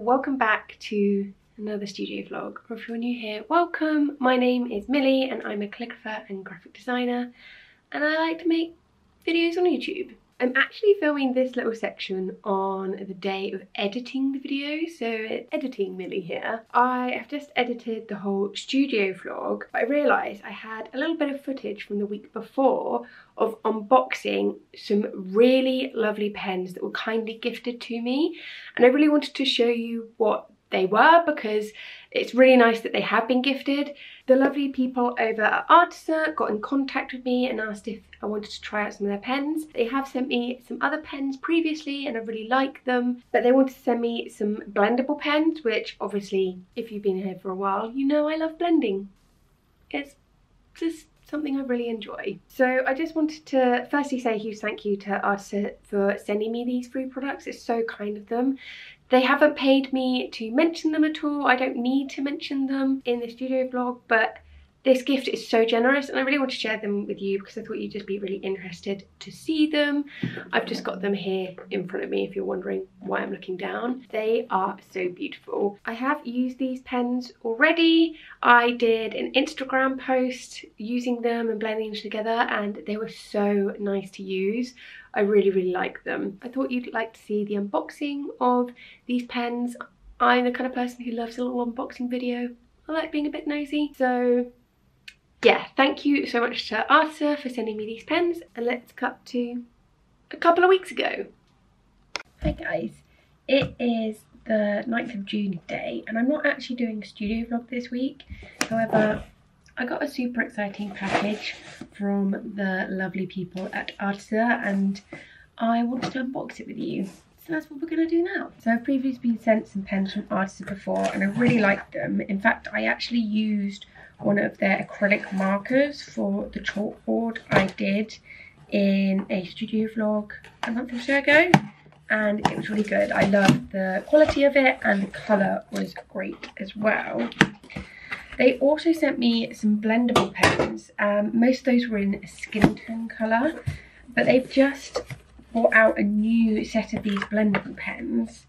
welcome back to another studio vlog. Or if you're new here, welcome. My name is Milly and I'm a calligrapher and graphic designer and I like to make videos on YouTube. I'm actually filming this little section on the day of editing the video, so it's editing Milly here. I have just edited the whole studio vlog, but I realised I had a little bit of footage from the week before of unboxing some really lovely pens that were kindly gifted to me, and I really wanted to show you what they were because it's really nice that they have been gifted. The lovely people over at Arteza got in contact with me and asked if I wanted to try out some of their pens. They have sent me some other pens previously and I really like them, but they wanted to send me some blendable pens, which obviously, if you've been here for a while, you know I love blending. It's just something I really enjoy. So I just wanted to firstly say a huge thank you to Arteza for sending me these free products. It's so kind of them. They haven't paid me to mention them at all. I don't need to mention them in the studio vlog, but this gift is so generous and I really want to share them with you because I thought you'd just be really interested to see them. I've just got them here in front of me if you're wondering why I'm looking down. They are so beautiful. I have used these pens already. I did an Instagram post using them and blending them together and they were so nice to use. I really, really like them. I thought you'd like to see the unboxing of these pens. I'm the kind of person who loves a little unboxing video. I like being a bit nosy. So yeah, thank you so much to Arteza for sending me these pens and let's cut to a couple of weeks ago. Hi guys, it is the 9th of June day and I'm not actually doing a studio vlog this week. However, I got a super exciting package from the lovely people at Arteza and I wanted to unbox it with you. So that's what we're going to do now. So I've previously been sent some pens from Arteza before and I really liked them. In fact, I actually used one of their acrylic markers for the chalkboard I did in a studio vlog a month or so ago and it was really good. I loved the quality of it and the colour was great as well. They also sent me some blendable pens. Um, most of those were in skin tone colour but they've just brought out a new set of these blendable pens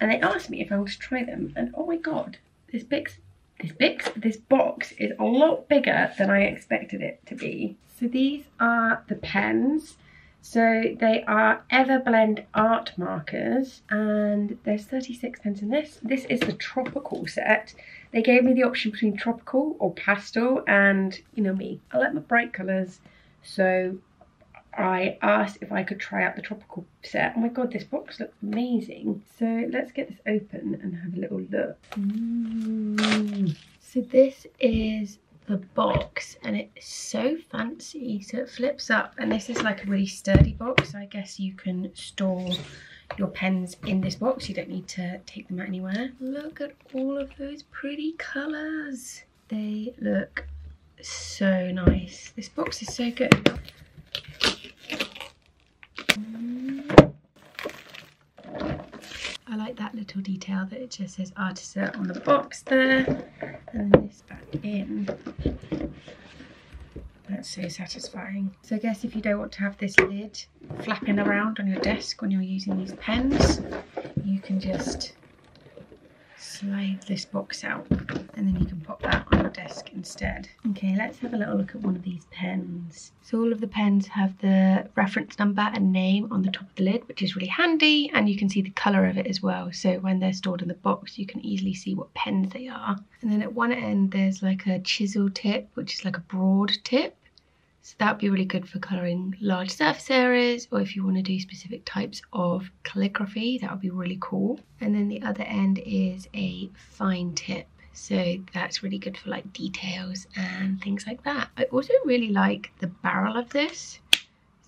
and they asked me if I wanted to try them and oh my god this Bix this big, this box is a lot bigger than I expected it to be. So these are the pens. So they are Everblend art markers and there's 36 pens in this. This is the tropical set. They gave me the option between tropical or pastel and you know me, I like my bright colours. So I asked if I could try out the tropical set. Oh my god, this box looks amazing. So let's get this open and have a little look. Mm. So this is the box and it's so fancy. So it flips up and this is like a really sturdy box. I guess you can store your pens in this box. You don't need to take them out anywhere. Look at all of those pretty colours. They look so nice. This box is so good. I like that little detail that it just says Arteza on the box there and this back in. That's so satisfying. So I guess if you don't want to have this lid flapping around on your desk when you're using these pens, you can just slide this box out and then you can pop that on your desk instead. Okay, let's have a little look at one of these pens. So all of the pens have the reference number and name on the top of the lid, which is really handy, and you can see the colour of it as well. So when they're stored in the box, you can easily see what pens they are. And then at one end, there's like a chisel tip, which is like a broad tip. So that would be really good for colouring large surface areas or if you want to do specific types of calligraphy, that would be really cool. And then the other end is a fine tip. So that's really good for like details and things like that. I also really like the barrel of this.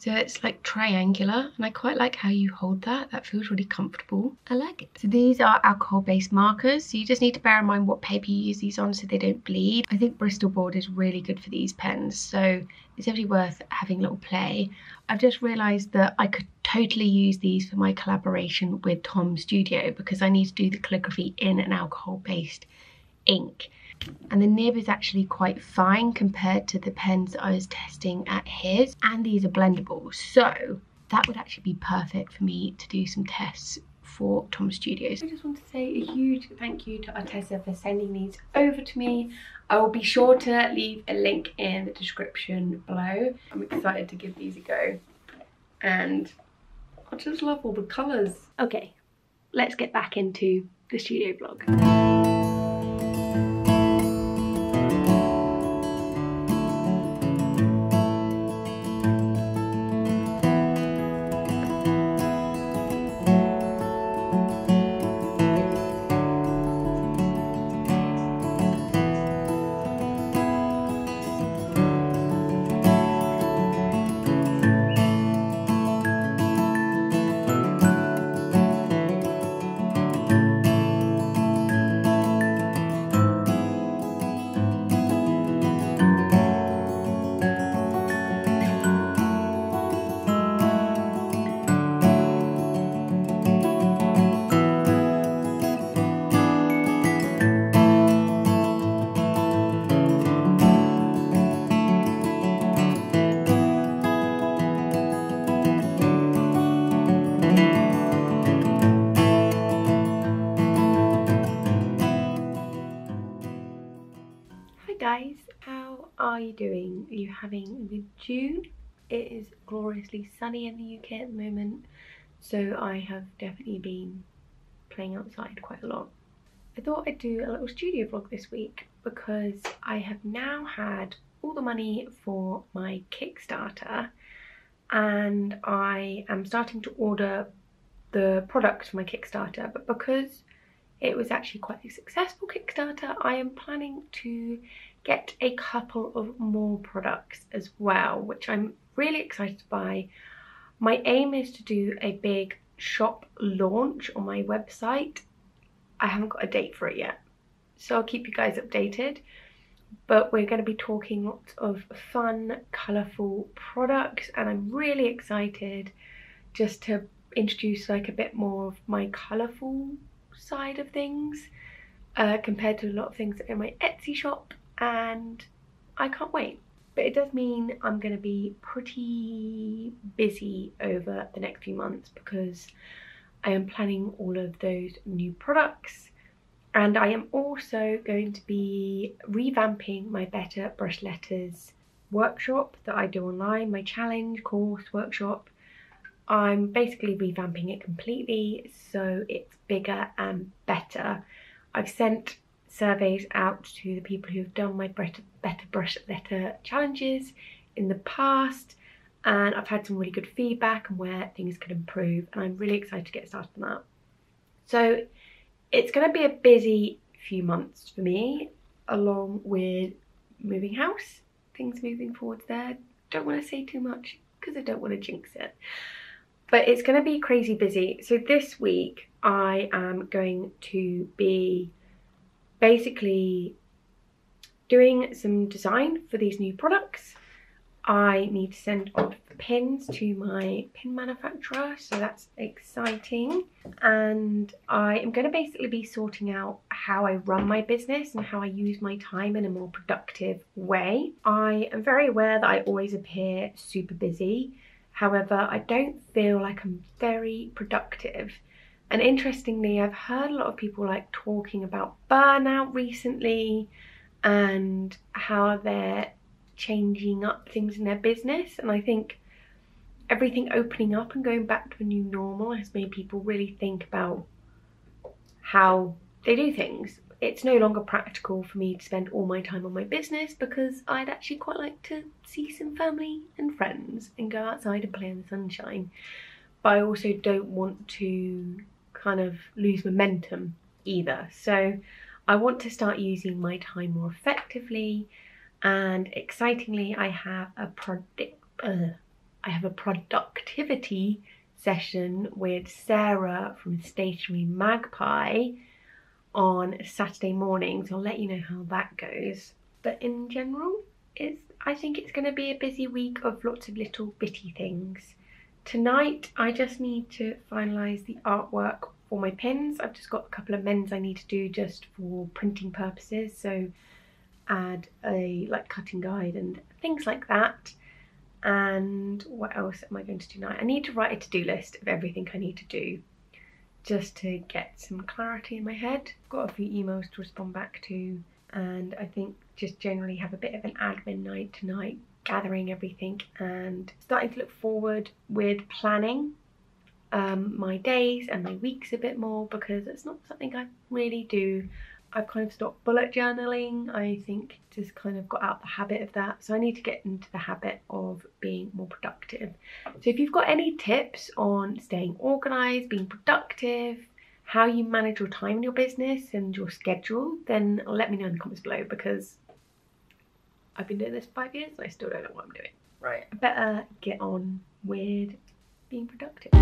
So it's like triangular and I quite like how you hold that. That feels really comfortable. I like it. So these are alcohol based markers. So you just need to bear in mind what paper you use these on so they don't bleed. I think Bristol board is really good for these pens. So it's definitely worth having a little play. I've just realised that I could totally use these for my collaboration with Tom Studio because I need to do the calligraphy in an alcohol based ink and the nib is actually quite fine compared to the pens I was testing at his and these are blendable so that would actually be perfect for me to do some tests for Tom Studios. I just want to say a huge thank you to Arteza for sending these over to me. I will be sure to leave a link in the description below. I'm excited to give these a go and I just love all the colours. Okay, let's get back into the studio vlog. Having June? It is gloriously sunny in the UK at the moment, so I have definitely been playing outside quite a lot. I thought I'd do a little studio vlog this week because I have now had all the money for my Kickstarter and I am starting to order the products for my Kickstarter, but because it was actually quite a successful Kickstarter, I am planning to get a couple of more products as well, which I'm really excited by. My aim is to do a big shop launch on my website. I haven't got a date for it yet, so I'll keep you guys updated. But we're going to be talking lots of fun, colourful products, and I'm really excited just to introduce like a bit more of my colourful side of things uh, compared to a lot of things in my Etsy shop and I can't wait. But it does mean I'm going to be pretty busy over the next few months because I am planning all of those new products and I am also going to be revamping my Better Brush Letters workshop that I do online, my challenge course workshop. I'm basically revamping it completely so it's bigger and better. I've sent surveys out to the people who have done my better, brush letter challenges in the past and I've had some really good feedback on where things could improve and I'm really excited to get started on that. So it's going to be a busy few months for me along with moving house, things moving forwards there. Don't want to say too much because I don't want to jinx it. But it's going to be crazy busy. So this week I am going to be basically doing some design for these new products. I need to send off the pins to my pin manufacturer, so that's exciting. And I am going to basically be sorting out how I run my business and how I use my time in a more productive way. I am very aware that I always appear super busy. However, I don't feel like I'm very productive and interestingly, I've heard a lot of people like talking about burnout recently and how they're changing up things in their business. And I think everything opening up and going back to a new normal has made people really think about how they do things. It's no longer practical for me to spend all my time on my business because I'd actually quite like to see some family and friends and go outside and play in the sunshine. But I also don't want to kind of lose momentum either. So I want to start using my time more effectively and excitingly I have a product uh, I have a productivity session with Sarah from Stationery Magpie on Saturday morning so I'll let you know how that goes. But in general it's I think it's going to be a busy week of lots of little bitty things tonight I just need to finalise the artwork for my pins. I've just got a couple of mends I need to do just for printing purposes. So add a like cutting guide and things like that. And what else am I going to do tonight? I need to write a to-do list of everything I need to do just to get some clarity in my head. Got a few emails to respond back to and I think just generally have a bit of an admin night tonight, gathering everything and starting to look forward with planning um, my days and my weeks a bit more because it's not something I really do. I've kind of stopped bullet journaling. I think just kind of got out the habit of that. So I need to get into the habit of being more productive. So if you've got any tips on staying organized, being productive, how you manage your time in your business and your schedule, then let me know in the comments below because I've been doing this five years and I still don't know what I'm doing. Right, I better get on with being productive.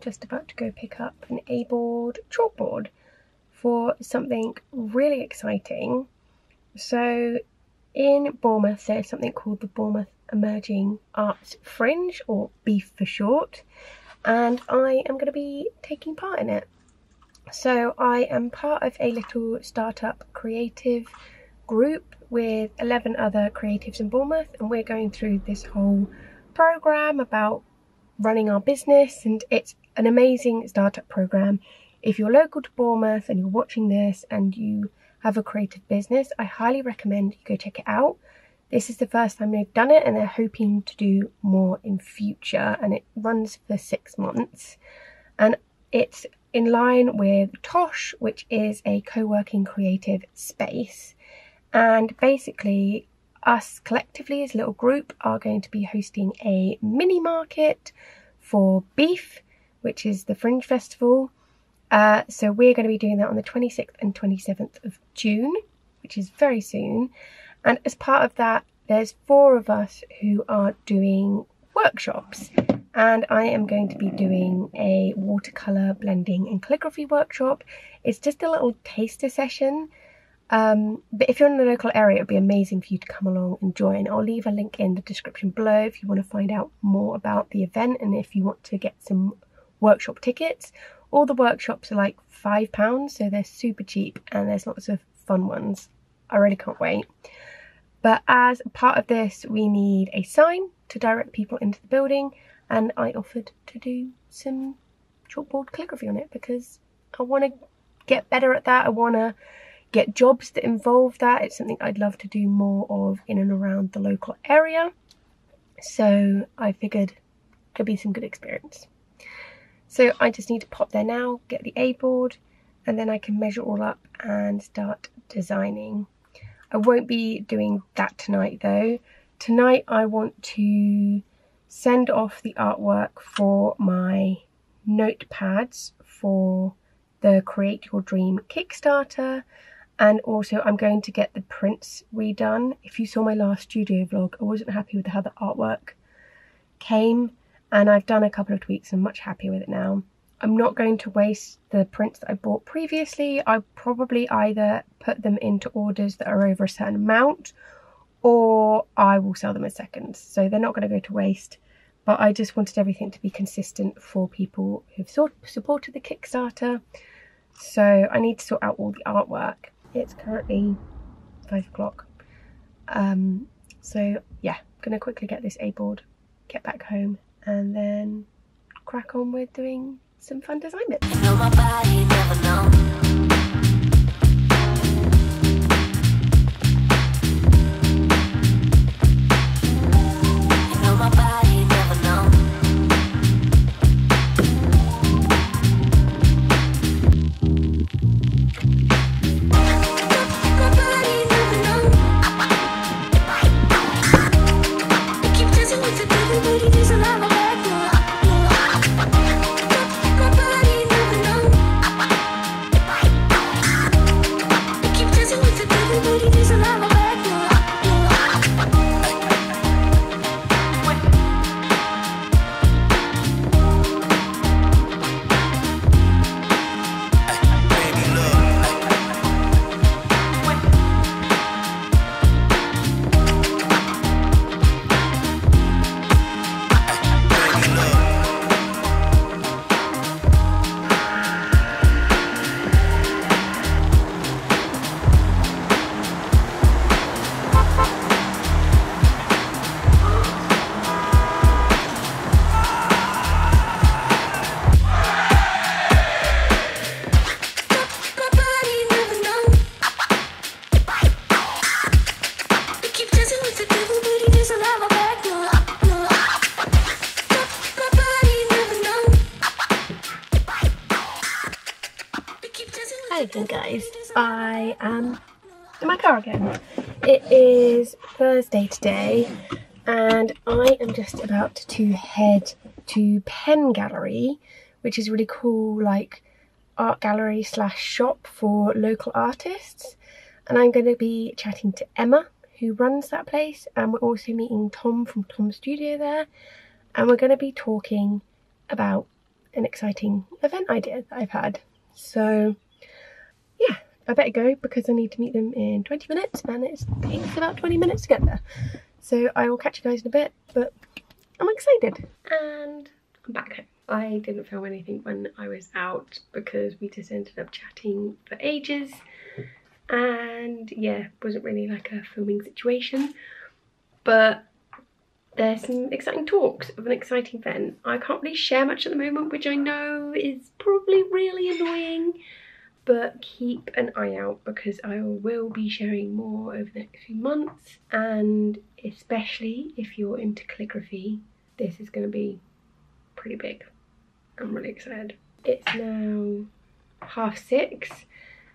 Just about to go pick up an A-board chalkboard for something really exciting. So in Bournemouth there's something called the Bournemouth Emerging Arts Fringe or BEAF for short and I am going to be taking part in it. So I am part of a little startup creative group with 11 other creatives in Bournemouth and we're going through this whole program about running our business and it's an amazing startup program. If you're local to Bournemouth and you're watching this and you have a creative business, I highly recommend you go check it out. This is the first time they've done it and they're hoping to do more in future and it runs for six months. And it's in line with Tosh, which is a co-working creative space. And basically us collectively as a little group are going to be hosting a mini market for BEAF, which is the Fringe Festival. Uh, so we're going to be doing that on the 26th and 27th of June, which is very soon. And as part of that, there's four of us who are doing workshops. And I am going to be doing a watercolour blending and calligraphy workshop. It's just a little taster session um, but if you're in the local area, it'd be amazing for you to come along and join. I'll leave a link in the description below if you want to find out more about the event and if you want to get some workshop tickets. All the workshops are like £5, so they're super cheap and there's lots of fun ones. I really can't wait. But as part of this, we need a sign to direct people into the building, and I offered to do some chalkboard calligraphy on it because I want to get better at that. I want to get jobs that involve that. It's something I'd love to do more of in and around the local area. So I figured it could be some good experience. So I just need to pop there now, get the A board, and then I can measure all up and start designing. I won't be doing that tonight though. Tonight I want to send off the artwork for my notepads for the Create Your Dream Kickstarter and also I'm going to get the prints redone. If you saw my last studio vlog, I wasn't happy with how the artwork came and I've done a couple of tweaks I'm much happier with it now. I'm not going to waste the prints that I bought previously. I probably either put them into orders that are over a certain amount or I will sell them as seconds. So they're not going to go to waste. But I just wanted everything to be consistent for people who've supported the Kickstarter. So I need to sort out all the artwork it's currently five o'clock. Um, so yeah, I'm gonna quickly get this A board, get back home, and then crack on with doing some fun design bits. Again. It is Thursday today and I am just about to head to Pen Gallery, which is really cool like art gallery slash shop for local artists. And I'm going to be chatting to Emma who runs that place and we're also meeting Tom from Tom's Studio there and we're going to be talking about an exciting event idea that I've had. So yeah, I better go because I need to meet them in 20 minutes and it takes about 20 minutes to get there. So I will catch you guys in a bit, but I'm excited. And I'm back home. I didn't film anything when I was out because we just ended up chatting for ages and yeah, wasn't really like a filming situation. But there's some exciting talks of an exciting event. I can't really share much at the moment, which I know is probably really annoying but keep an eye out because I will be sharing more over the next few months and especially if you're into calligraphy this is going to be pretty big. I'm really excited. It's now half six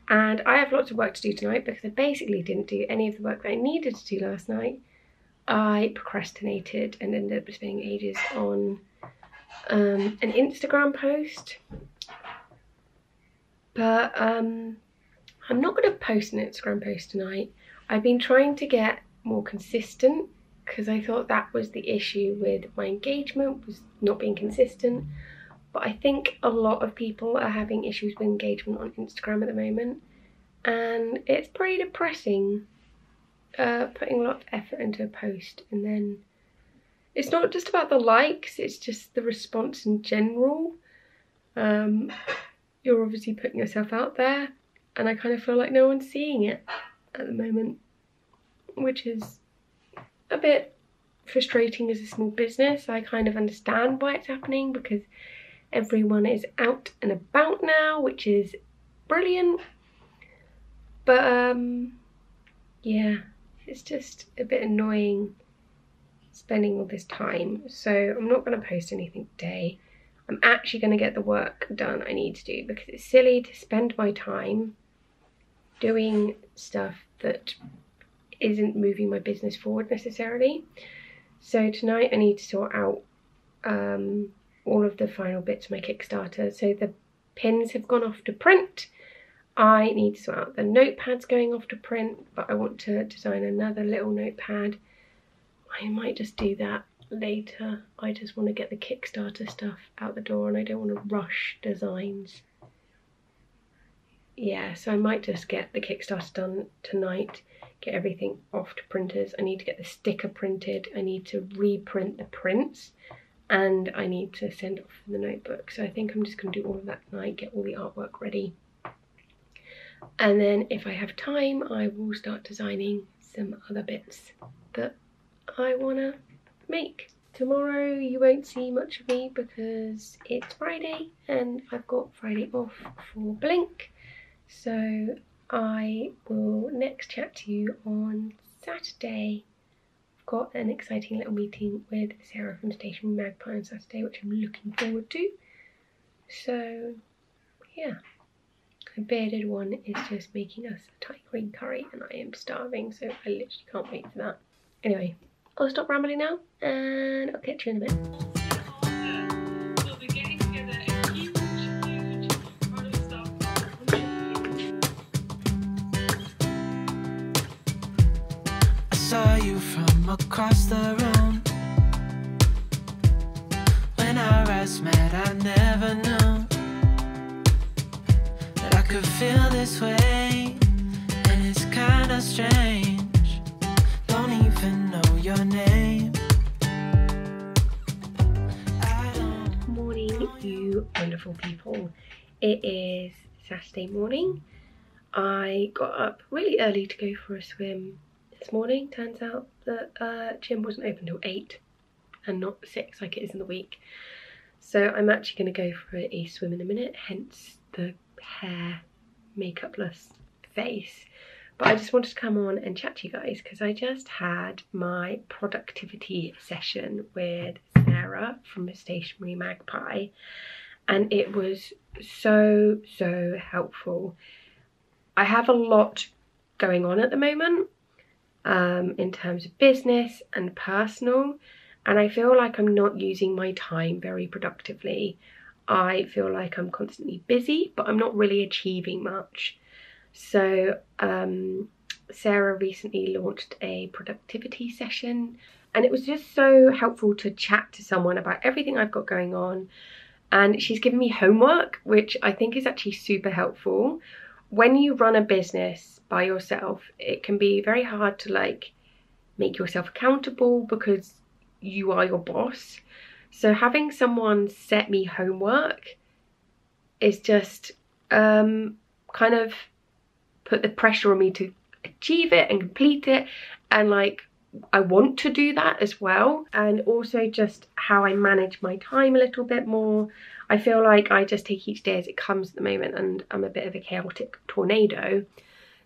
and I have lots of work to do tonight because I basically didn't do any of the work that I needed to do last night. I procrastinated and ended up spending ages on um, an Instagram post but um, I'm not going to post an Instagram post tonight. I've been trying to get more consistent because I thought that was the issue with my engagement was not being consistent. But I think a lot of people are having issues with engagement on Instagram at the moment. And it's pretty depressing uh, putting a lot of effort into a post and then it's not just about the likes, it's just the response in general. Um, you're obviously putting yourself out there and I kind of feel like no one's seeing it at the moment, which is a bit frustrating as a small business. I kind of understand why it's happening because everyone is out and about now, which is brilliant. But um, yeah, it's just a bit annoying spending all this time. So I'm not going to post anything today. I'm actually going to get the work done I need to do because it's silly to spend my time doing stuff that isn't moving my business forward necessarily. So tonight I need to sort out um, all of the final bits of my Kickstarter. So the pins have gone off to print. I need to sort out the notepads going off to print, but I want to design another little notepad. I might just do that later. I just want to get the Kickstarter stuff out the door and I don't want to rush designs. Yeah, so I might just get the Kickstarter done tonight, get everything off to printers. I need to get the sticker printed, I need to reprint the prints, and I need to send off the notebook. So I think I'm just going to do all of that tonight, get all the artwork ready. And then if I have time, I will start designing some other bits that I want to make. Tomorrow you won't see much of me because it's Friday and I've got Friday off for Blink. So I will next chat to you on Saturday. I've got an exciting little meeting with Sarah from Station Magpie on Saturday, which I'm looking forward to. So, yeah. The bearded one is just making us a Thai green curry and I am starving, so I literally can't wait for that. Anyway, I'll stop rambling now and I'll catch you in a bit. I saw you from across the room When our eyes met I never knew That I could feel this way And it's kinda strange people It is Saturday morning I got up really early to go for a swim this morning. Turns out that uh, gym wasn't open till 8 and not 6 like it is in the week. So I'm actually going to go for a swim in a minute, hence the hair makeupless face. But I just wanted to come on and chat to you guys because I just had my productivity session with Sarah from the Stationery Magpie and it was so, so helpful. I have a lot going on at the moment um, in terms of business and personal. And I feel like I'm not using my time very productively. I feel like I'm constantly busy, but I'm not really achieving much. So, um, Sarah recently launched a productivity session, and it was just so helpful to chat to someone about everything I've got going on. And she's given me homework, which I think is actually super helpful. When you run a business, by yourself, it can be very hard to like make yourself accountable because you are your boss. So having someone set me homework is just um, kind of put the pressure on me to achieve it and complete it and like I want to do that as well and also just how I manage my time a little bit more. I feel like I just take each day as it comes at the moment and I'm a bit of a chaotic tornado.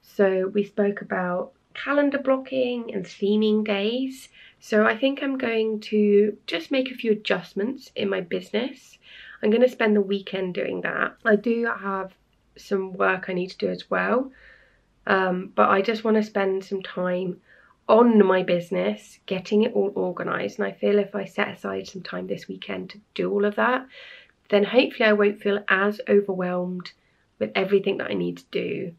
So we spoke about calendar blocking and theming days. So I think I'm going to just make a few adjustments in my business. I'm going to spend the weekend doing that. I do have some work I need to do as well. Um, but I just want to spend some time on my business, getting it all organised. And I feel if I set aside some time this weekend to do all of that, then hopefully I won't feel as overwhelmed with everything that I need to do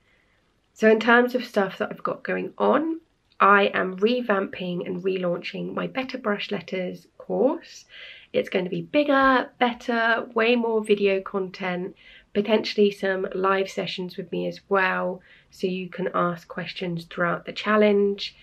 so in terms of stuff that I've got going on, I am revamping and relaunching my Better Brush Letters course. It's going to be bigger, better, way more video content, potentially some live sessions with me as well, so you can ask questions throughout the challenge.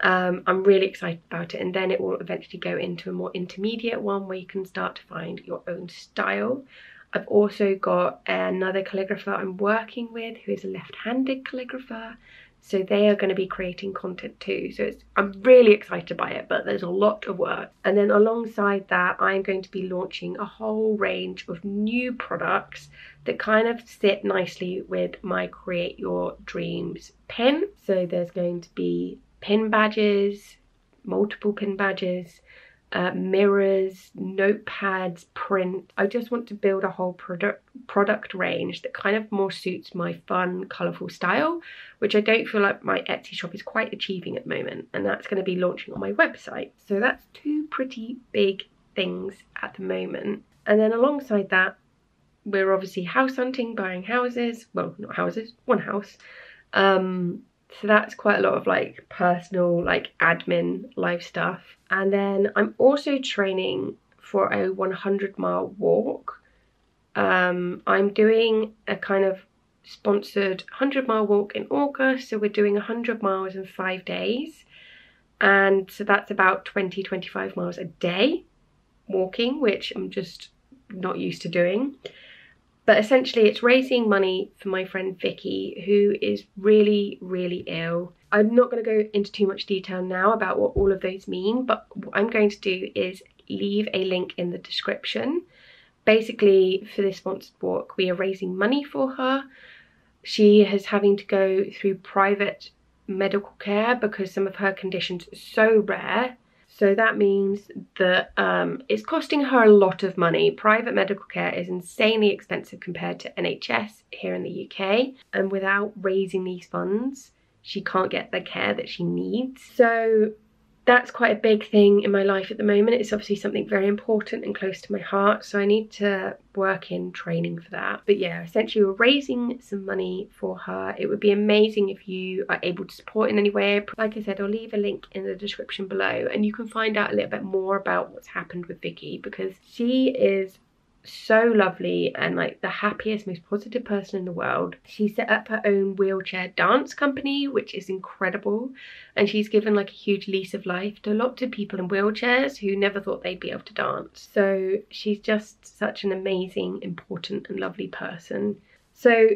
Um, I'm really excited about it and then it will eventually go into a more intermediate one where you can start to find your own style. I've also got another calligrapher I'm working with who is a left-handed calligrapher. So they are going to be creating content too. So I'm really excited by it, but there's a lot of work. And then alongside that, I'm going to be launching a whole range of new products that kind of sit nicely with my Create Your Dreams pen So there's going to be pin badges, multiple pin badges, uh, mirrors, notepads, print. I just want to build a whole product product range that kind of more suits my fun, colourful style, which I don't feel like my Etsy shop is quite achieving at the moment. And that's going to be launching on my website. So that's two pretty big things at the moment. And then alongside that, we're obviously house hunting, buying houses. Well, not houses, one house. Um, so that's quite a lot of like personal, like admin life stuff. And then I'm also training for a 100 mile walk. Um, I'm doing a kind of sponsored 100 mile walk in August. So we're doing 100 miles in five days. And so that's about 20, 25 miles a day walking, which I'm just not used to doing. But essentially it's raising money for my friend Vickie, who is really, really ill. I'm not going to go into too much detail now about what all of those mean, but what I'm going to do is leave a link in the description. Basically, for this sponsored walk, we are raising money for her. She is having to go through private medical care because some of her conditions are so rare. So that means that um, it's costing her a lot of money. Private medical care is insanely expensive compared to NHS here in the UK. And without raising these funds, she can't get the care that she needs. So that's quite a big thing in my life at the moment. It's obviously something very important and close to my heart, so I need to work in training for that. But yeah, essentially we're raising some money for her. It would be amazing if you are able to support in any way. Like I said, I'll leave a link in the description below and you can find out a little bit more about what's happened with Vickie because she is so lovely and like the happiest, most positive person in the world. She set up her own wheelchair dance company, which is incredible. And she's given like a huge lease of life to lots of people in wheelchairs who never thought they'd be able to dance. So she's just such an amazing, important, and lovely person. So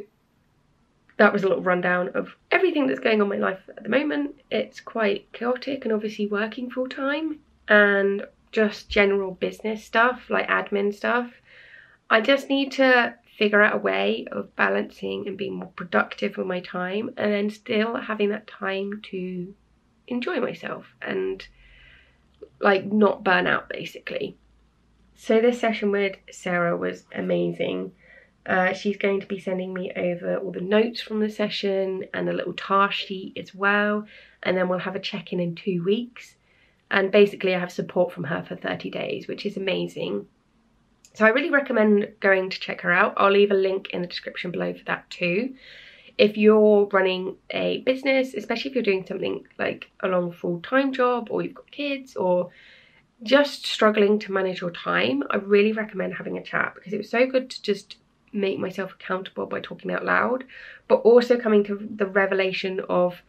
that was a little rundown of everything that's going on in my life at the moment. It's quite chaotic and obviously working full time and just general business stuff like admin stuff I just need to figure out a way of balancing and being more productive with my time and then still having that time to enjoy myself and like not burn out basically. So this session with Sarah was amazing. Uh, she's going to be sending me over all the notes from the session and a little task sheet as well. And then we'll have a check-in in two weeks. And basically I have support from her for 30 days, which is amazing. So I really recommend going to check her out. I'll leave a link in the description below for that too. If you're running a business, especially if you're doing something like a long full-time job or you've got kids or just struggling to manage your time, I really recommend having a chat because it was so good to just make myself accountable by talking out loud, but also coming to the revelation of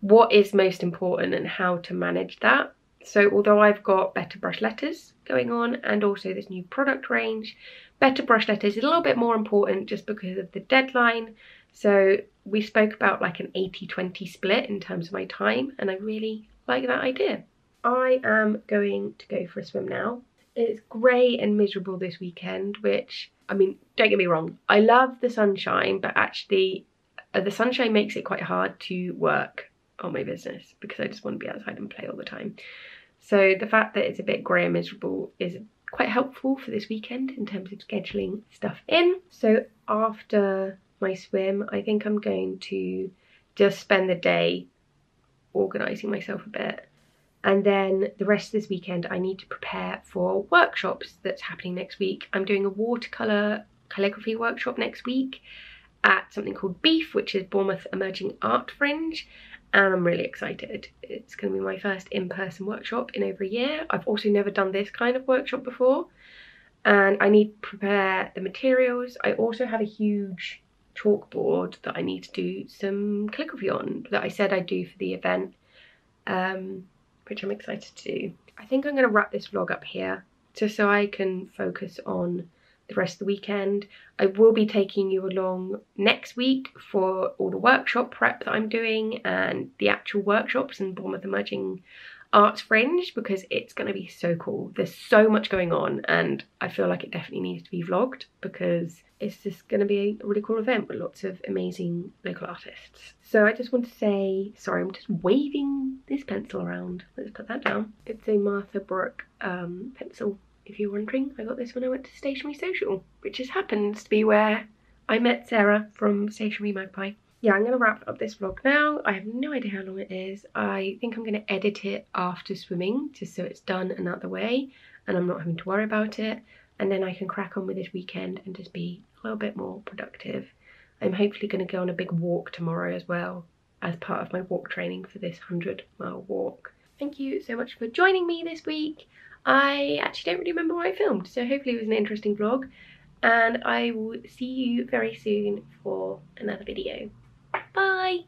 what is most important and how to manage that. So although I've got better brush letters going on and also this new product range, better brush letters is a little bit more important just because of the deadline. So we spoke about like an 80-20 split in terms of my time and I really like that idea. I am going to go for a swim now. It's grey and miserable this weekend, which, I mean, don't get me wrong, I love the sunshine, but actually uh, the sunshine makes it quite hard to work on my business because I just want to be outside and play all the time. So the fact that it's a bit grey and miserable is quite helpful for this weekend in terms of scheduling stuff in. So after my swim, I think I'm going to just spend the day organising myself a bit. And then the rest of this weekend, I need to prepare for workshops that's happening next week. I'm doing a watercolour calligraphy workshop next week at something called BEAF, which is Bournemouth Emerging Art Fringe and I'm really excited. It's going to be my first in-person workshop in over a year. I've also never done this kind of workshop before and I need to prepare the materials. I also have a huge chalkboard that I need to do some calligraphy on that I said I'd do for the event, um, which I'm excited to do. I think I'm going to wrap this vlog up here just so I can focus on the rest of the weekend. I will be taking you along next week for all the workshop prep that I'm doing and the actual workshops in Bournemouth Emerging Arts Fringe because it's going to be so cool. There's so much going on and I feel like it definitely needs to be vlogged because it's just going to be a really cool event with lots of amazing local artists. So I just want to say, sorry, I'm just waving this pencil around. Let's put that down. It's a Martha Brooke um, pencil if you're wondering, I got this when I went to Stationery Social, which just happens to be where I met Sarah from Stationery Magpie. Yeah, I'm going to wrap up this vlog now. I have no idea how long it is. I think I'm going to edit it after swimming, just so it's done and out the way, and I'm not having to worry about it. And then I can crack on with this weekend and just be a little bit more productive. I'm hopefully going to go on a big walk tomorrow as well, as part of my walk training for this 100 mile walk. Thank you so much for joining me this week. I actually don't really remember what I filmed, so hopefully it was an interesting vlog. And I will see you very soon for another video. Bye!